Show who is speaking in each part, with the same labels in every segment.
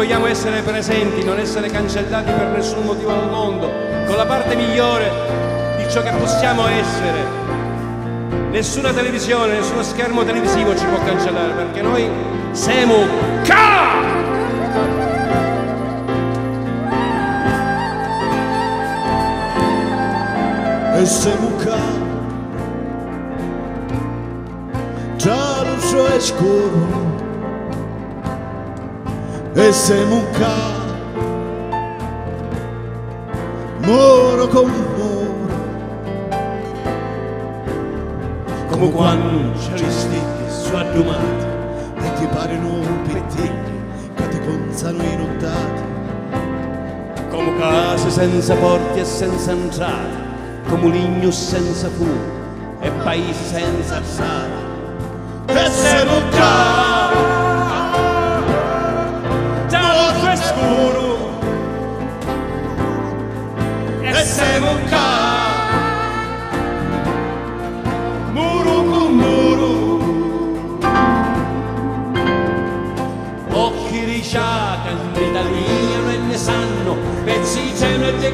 Speaker 1: vogliamo essere presenti, non essere cancellati per nessun motivo al mondo, con la parte migliore di ciò che possiamo essere. Nessuna televisione, nessuno schermo televisivo ci può cancellare perché noi siamo K!
Speaker 2: e siamo qua già so è scuro e siamo qua muro con muro.
Speaker 1: Come quando c'è gli stitti su addumati
Speaker 2: e ti parano pettini che ti consano inondati
Speaker 1: come case senza porti e senza entrate come un ligno senza fumo e paesi senza alzate.
Speaker 2: E siamo qua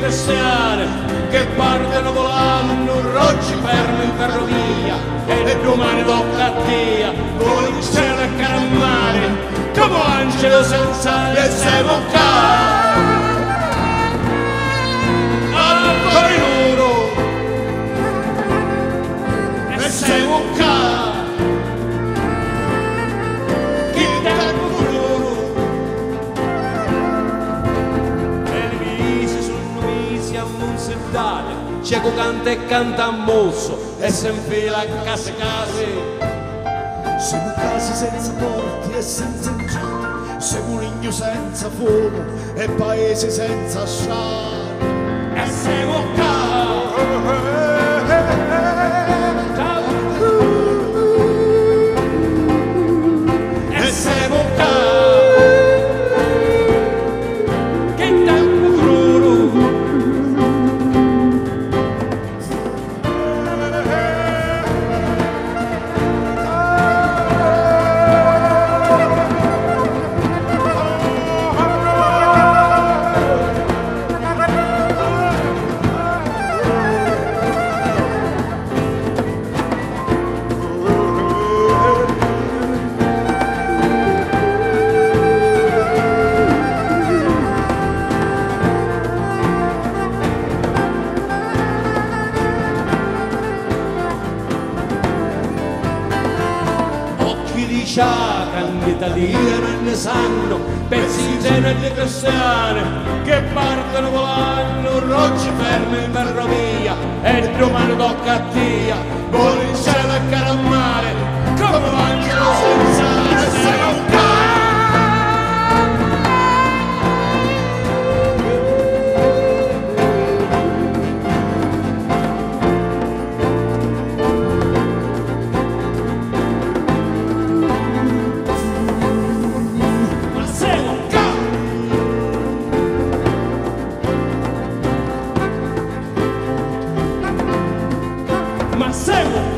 Speaker 1: cristiane che partono volando roggi fermo in ferrovia e domani tocca a te con il cielo a carammare come angelo senza
Speaker 2: e siamo
Speaker 1: visi a Monserrate cieco canta e canta a mosso e si infila a case case.
Speaker 2: Siamo case senza porti e senza entrate siamo un ligno senza fuoco e paesi senza sciare
Speaker 1: sciacra, italiano e ne sanno, pezzi di di cristiane, che partono volando, rocci fermi in ferrovia, e domani tocca a te, Ma siamo